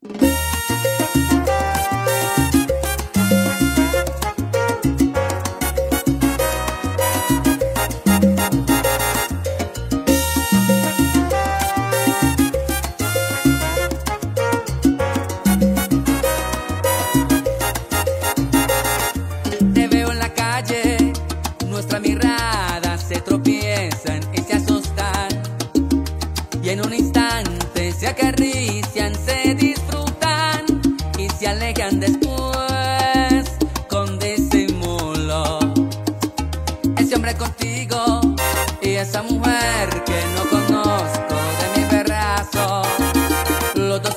Te veo en la calle, nuestra mirada se tropiezan y se asustan, y en un instante se acaricia. Esa mujer que no conozco de mi berrazo, los dos